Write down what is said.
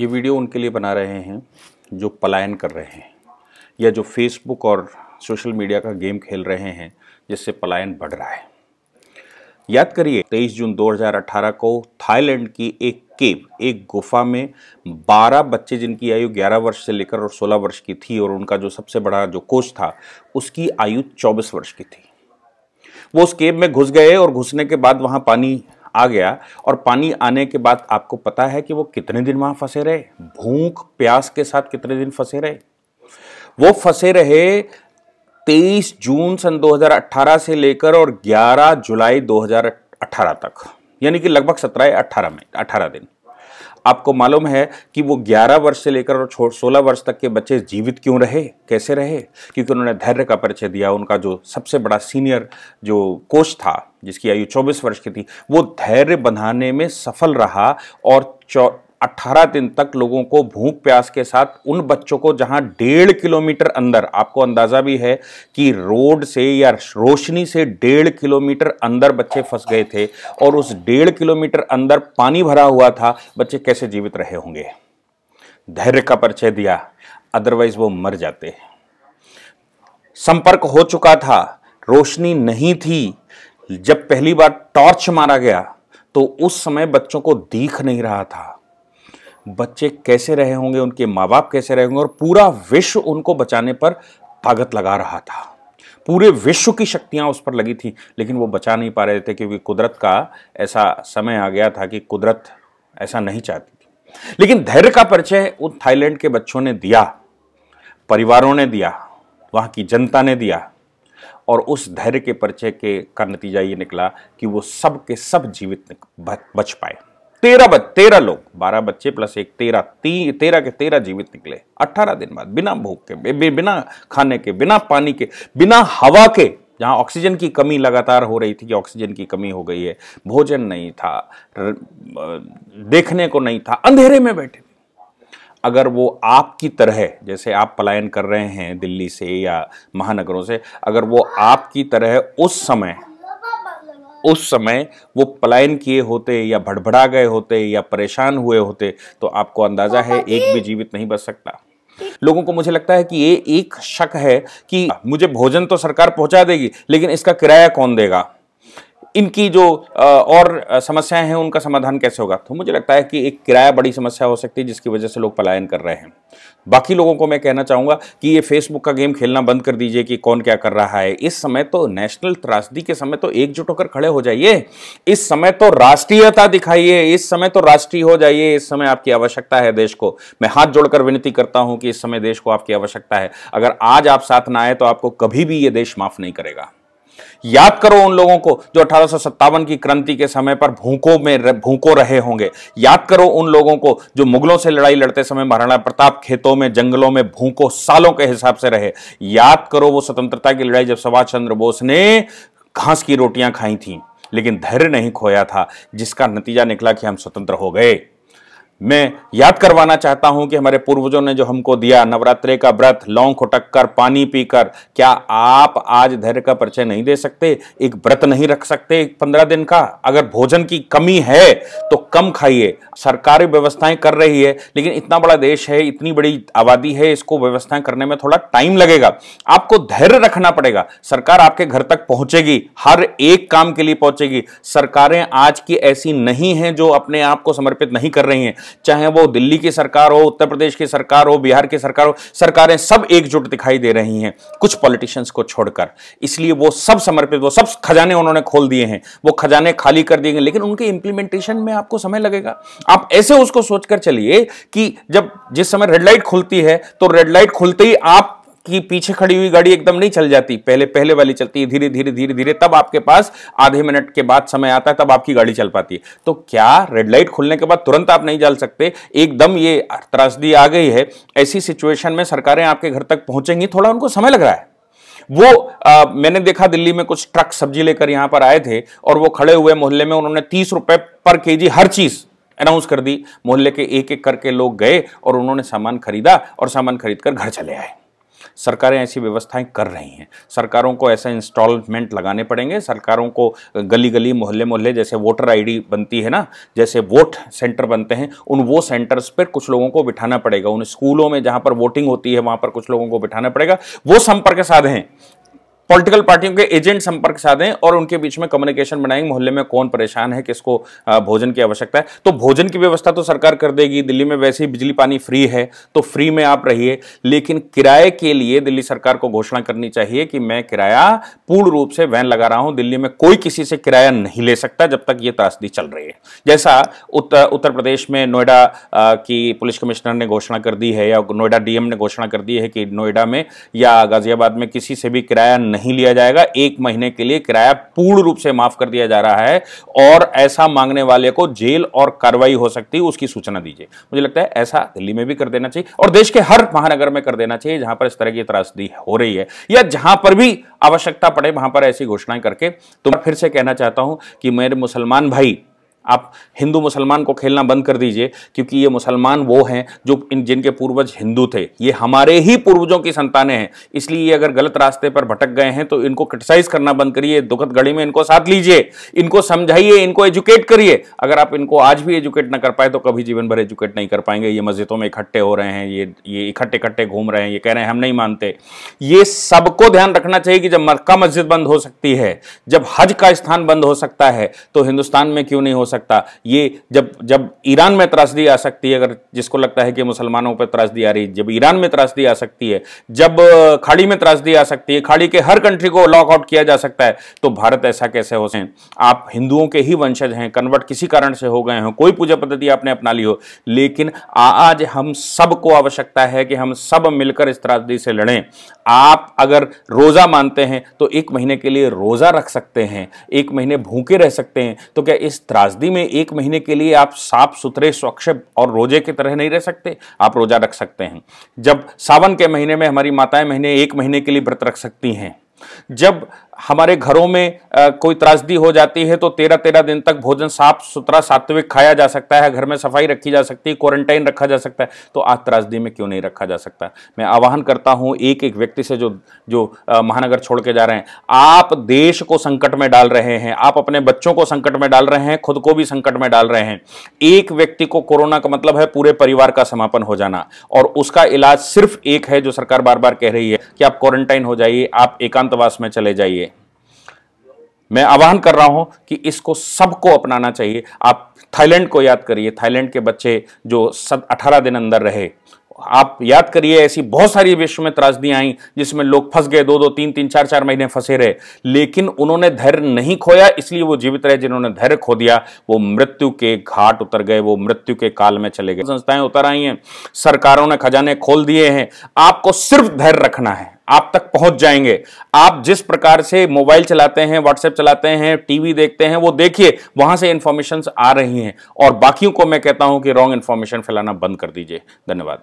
ये वीडियो उनके लिए बना रहे हैं, जो पलायन कर रहे हैं, या जो फेसबुक और सोशल मीडिया का गेम खेल रहे हैं, जिससे पलायन बढ़ रहा है। याद करिए 23 जून 2018 को थाईलैंड की एक केव, एक गुफा में 12 बच्चे जिनकी आयु 11 वर्ष से लेकर और 16 वर्ष की थी और उनका जो सबसे बड़ा जो कोच था, उसकी आयु 24 वर्ष की थी। वो उस केव में घुस गए और घुसने के बाद वहाँ पानी आ गया और पानी आने के बाद आपको पता है कि वो कितने दिन वहाँ फंसे रहे? भूख, प्यास के साथ कितने दिन फंसे रहे? वो फंसे रहे 23 जून सन 2018 से लेकर और 11 जुलाई 2018 तक। यानी कि लगभग 17 18 में 18 दिन। आपको मालूम है कि वो 11 वर्ष से लेकर और छोड़ 16 वर्ष तक के बच्चे जीवित क्यों रहे? कैसे रहे? क्योंकि उन्होंने धैर्य का परिचय दिया, उनका जो सबसे बड़ा सीनियर जो कोच था, जिसकी आयु 24 वर्ष की थी, वो धैर्य बनाने में सफल रहा और 18 दिन तक लोगों को भूख प्यास के साथ उन बच्चों को जहाँ डेढ़ किलोमीटर अंदर, आपको अंदाज़ा भी है कि रोड से या रोशनी से डेढ़ किलोमीटर अंदर बच्चे फंस गए थे और उस डेढ़ किलोमीटर अंदर पानी भरा हुआ था, बच्चे कैसे जीवित रहे होंगे? धैर्य का परिचय दिया अदरवाइज़ वो मर जाते। संपर्क हो चुका था, रोशनी नहीं थी। जब पहली बार टॉर्च मारा गया तो उस समय बच्चों को दिख नहीं रहा था। बच्चे कैसे रहे होंगे, उनके माँ बाप कैसे रहे होंगे और पूरा विश्व उनको बचाने पर ताकत लगा रहा था। पूरे विश्व की शक्तियाँ उस पर लगी थी, लेकिन वो बचा नहीं पा रहे थे क्योंकि कुदरत का ऐसा समय आ गया था कि कुदरत ऐसा नहीं चाहती थी। लेकिन धैर्य का परिचय उन थाईलैंड के बच्चों ने दिया, परिवारों ने दिया, वहाँ की जनता ने दिया और उस धैर्य के परिचय के का नतीजा ये निकला कि वो सब के सब जीवित बच पाए। तेरह बच तेरह लोग बारह बच्चे प्लस एक तेरह ती, तेरह के तेरह जीवित निकले। अट्ठारह दिन बाद बिना भूख के बिना खाने के बिना पानी के बिना हवा के जहाँ ऑक्सीजन की कमी लगातार हो रही थी कि ऑक्सीजन की कमी हो गई है भोजन नहीं था देखने को नहीं था अंधेरे में बैठे। अगर वो आपकी तरह जैसे आप पलायन कर रहे हैं दिल्ली से या महानगरों से अगर वो आपकी तरह उस समय उस समय वो पलायन किए होते या भड़बड़ा गए होते या परेशान हुए होते तो आपको अंदाज़ा है एक भी जीवित नहीं बच सकता। लोगों को मुझे लगता है कि ये एक शक है कि मुझे भोजन तो सरकार पहुँचा देगी लेकिन इसका किराया कौन देगा? इनकी जो और समस्याएँ हैं, उनका समाधान कैसे होगा? तो मुझे लगता है कि एक किराया बड़ी समस्या हो सकती है, जिसकी वजह से लोग पलायन कर रहे हैं। बाकी लोगों को मैं कहना चाहूँगा कि ये फेसबुक का गेम खेलना बंद कर दीजिए कि कौन क्या कर रहा है। इस समय तो नेशनल त्रासदी के समय तो एकजुट होकर खड़े हो जाइए। इस समय तो राष्ट्रीयता दिखाइए, इस समय तो राष्ट्रीय हो जाइए, इस समय आपकी आवश्यकता है देश को। मैं हाथ जोड़कर विनती करता हूँ कि इस समय देश को आपकी आवश्यकता है। अगर आज आप साथ ना आए तो आपको कभी भी ये देश माफ़ नहीं करेगा। याद करो उन लोगों को जो अठारह सौ सत्तावन की क्रांति के समय पर भूखों में भूखों रहे होंगे। याद करो उन लोगों को जो मुगलों से लड़ाई लड़ते समय महाराणा प्रताप खेतों में, जंगलों में भूखों सालों के हिसाब से रहे। याद करो वो स्वतंत्रता की लड़ाई जब सुभाष चंद्र बोस ने घास की रोटियाँ खाई थी, लेकिन धैर्य नहीं खोया था, जिसका नतीजा निकला कि हम स्वतंत्र हो गए। मैं याद करवाना चाहता हूँ कि हमारे पूर्वजों ने जो हमको दिया नवरात्रे का व्रत, लौंग खुटक कर पानी पीकर, क्या आप आज धैर्य का परिचय नहीं दे सकते? एक व्रत नहीं रख सकते पंद्रह दिन का? अगर भोजन की कमी है तो कम खाइए। सरकारी व्यवस्थाएँ कर रही है, लेकिन इतना बड़ा देश है, इतनी बड़ी आबादी है, इसको व्यवस्थाएँ करने में थोड़ा टाइम लगेगा। आपको धैर्य रखना पड़ेगा। सरकार आपके घर तक पहुंचेगी, हर एक काम के लिए पहुंचेगी। सरकारें आज की ऐसी नहीं है जो अपने आप को समर्पित नहीं कर रही हैं। चाहे वो दिल्ली की सरकार हो, उत्तर प्रदेश की सरकार हो, बिहार की सरकार हो, सरकारें सब एकजुट दिखाई दे रही हैं, कुछ पॉलिटिशियंस को छोड़कर। इसलिए वो सब समर्पित, वो सब खजाने उन्होंने खोल दिए हैं, वो खजाने खाली कर दिए गए, लेकिन उनके इंप्लीमेंटेशन में आपको समय लगेगा। आप ऐसे उसको सोचकर चलिए कि जब जिस समय रेड लाइट खुलती है तो रेड लाइट खुलते ही आप कि पीछे खड़ी हुई गाड़ी एकदम नहीं चल जाती। पहले पहले वाली चलती है धीरे धीरे धीरे धीरे तब आपके पास आधे मिनट के बाद समय आता है तब आपकी गाड़ी चल पाती है। तो क्या रेड लाइट खुलने के बाद तुरंत आप नहीं चल सकते? एकदम ये त्रासदी आ गई है। ऐसी सिचुएशन में सरकारें आपके घर तक पहुंचेंगी थोड़ा उनको समय लग रहा है। वो आ, मैंने देखा दिल्ली में कुछ ट्रक सब्ज़ी लेकर यहाँ पर आए थे और वो खड़े हुए मोहल्ले में उन्होंने तीस रुपए पर केजी हर चीज़ अनाउंस कर दी। मोहल्ले के एक एक करके लोग गए और उन्होंने सामान खरीदा और सामान खरीद कर घर चले आए। सरकारें ऐसी व्यवस्थाएँ कर रही हैं। सरकारों को ऐसा इंस्टॉलमेंट लगाने पड़ेंगे, सरकारों को गली गली मोहल्ले मोहल्ले जैसे वोटर आईडी बनती है ना, जैसे वोट सेंटर बनते हैं, उन वो सेंटर्स पर कुछ लोगों को बिठाना पड़ेगा। उन स्कूलों में जहाँ पर वोटिंग होती है, वहाँ पर कुछ लोगों को बिठाना पड़ेगा। वो संपर्क साधें। पॉलिटिकल पार्टियों के एजेंट संपर्क साधें और उनके बीच में कम्युनिकेशन बनाएँगे मोहल्ले में कौन परेशान है, किसको भोजन की आवश्यकता है। तो भोजन की व्यवस्था तो सरकार कर देगी, दिल्ली में वैसे ही बिजली पानी फ्री है तो फ्री में आप रहिए, लेकिन किराए के लिए दिल्ली सरकार को घोषणा करनी चाहिए कि मैं किराया पूर्ण रूप से वैन लगा रहा हूँ, दिल्ली में कोई किसी से किराया नहीं ले सकता जब तक ये त्रासदी चल रही है। जैसा उत्तर उत्तर प्रदेश में नोएडा की पुलिस कमिश्नर ने घोषणा कर दी है या नोएडा डीएम ने घोषणा कर दी है कि नोएडा में या गाजियाबाद में किसी से भी किराया नहीं नहीं लिया जाएगा। एक महीने के लिए किराया पूर्ण रूप से माफ़ कर दिया जा रहा है और ऐसा मांगने वाले को जेल और कार्रवाई हो सकती है, उसकी सूचना दीजिए। मुझे लगता है ऐसा दिल्ली में भी कर देना चाहिए और देश के हर महानगर में कर देना चाहिए, जहाँ पर इस तरह की त्रासदी हो रही है या जहाँ पर भी आवश्यकता पड़े, वहाँ पर ऐसी घोषणाएँ करके। तो मैं फिर से कहना चाहता हूँ कि मेरे मुसलमान भाई आप हिंदू मुसलमान को खेलना बंद कर दीजिए, क्योंकि ये मुसलमान वो हैं जो जिनके पूर्वज हिंदू थे। ये हमारे ही पूर्वजों की संतानें हैं। इसलिए ये अगर गलत रास्ते पर भटक गए हैं तो इनको क्रिटिसाइज करना बंद करिए, दुखद घड़ी में इनको साथ लीजिए, इनको समझाइए, इनको एजुकेट करिए। अगर आप इनको आज भी एजुकेट ना कर पाए तो कभी जीवन भर एजुकेट नहीं कर पाएँगे। ये मस्जिदों में इकट्ठे हो रहे हैं, ये ये इकट्ठे इकट्ठे घूम रहे हैं, ये कह रहे हैं, हम नहीं मानते। ये सबको ध्यान रखना चाहिए कि जब मक्का मस्जिद बंद हो सकती है, जब हज का स्थान बंद हो सकता है तो हिंदुस्तान में क्यों नहीं हो सकता ये जब जब ईरान में त्रासदी आ सकती है, अगर जिसको लगता है कि मुसलमानों पर त्रासदी आ रही है, जब ईरान में त्रासदी आ सकती है, जब खाड़ी में त्रासदी आ सकती है, खाड़ी के हर कंट्री को लॉक आउट किया जा सकता है तो भारत ऐसा कैसे हो सकें आप हिंदुओं के ही वंशज हैं कन्वर्ट किसी कारण से हो गए हो, कोई पूजा पद्धति आपने अपना ली हो, लेकिन आज हम सबको आवश्यकता है कि हम सब मिलकर इस त्रासदी से लड़ें। आप अगर रोजा मानते हैं तो एक महीने के लिए रोजा रख सकते हैं, एक महीने भूखे रह सकते हैं तो क्या इस त्रासदी में एक महीने के लिए आप साफ़ सुथरे, स्वच्छ और रोज़े की तरह नहीं रह सकते, आप रोजा रख सकते हैं। जब सावन के महीने में हमारी माताएँ महीने, एक महीने के लिए व्रत रख सकती हैं। जब हमारे घरों में कोई त्रासदी हो जाती है तो तेरह तेरह दिन तक भोजन साफ़ सुथरा, सात्विक खाया जा सकता है, घर में सफ़ाई रखी जा सकती है, क्वारंटाइन रखा जा सकता है तो आज त्रासदी में क्यों नहीं रखा जा सकता? मैं आह्वान करता हूँ एक एक व्यक्ति से जो जो महानगर छोड़ के जा रहे हैं। आप देश को संकट में डाल रहे हैं, आप अपने बच्चों को संकट में डाल रहे हैं, खुद को भी संकट में डाल रहे हैं। एक व्यक्ति को कोरोना का मतलब है पूरे परिवार का समापन हो जाना, और उसका इलाज सिर्फ़ एक है जो सरकार बार बार कह रही है कि आप क्वारंटाइन हो जाइए, आप एकांतवास में चले जाइए। मैं आह्वान कर रहा हूँ कि इसको सबको अपनाना चाहिए। आप थाईलैंड को याद करिए। थाईलैंड के बच्चे जो सब अठारह दिन अंदर रहे, आप याद करिए ऐसी बहुत सारी विश्व में त्रासदियाँ आई जिसमें लोग फंस गए। दो दो, तीन तीन, चार चार महीने फंसे रहे। लेकिन उन्होंने धैर्य नहीं खोया, इसलिए वो जीवित रहे जिन्होंने धैर्य खो दिया। वो मृत्यु के घाट उतर गए, वो मृत्यु के काल में चले गए। संस्थाएँ उतर आई हैं, सरकारों ने खजाने खोल दिए हैं। आपको सिर्फ़ धैर्य रखना है। आप तक पहुँच जाएँगे। आप जिस प्रकार से मोबाइल चलाते हैं व्हाट्सएप चलाते हैं टीवी देखते हैं, वो देखिए, वहाँ से इंफॉर्मेशन आ रही हैं। और बाकियों को मैं कहता हूँ कि रॉन्ग इंफॉर्मेशन फैलाना बंद कर दीजिए। धन्यवाद।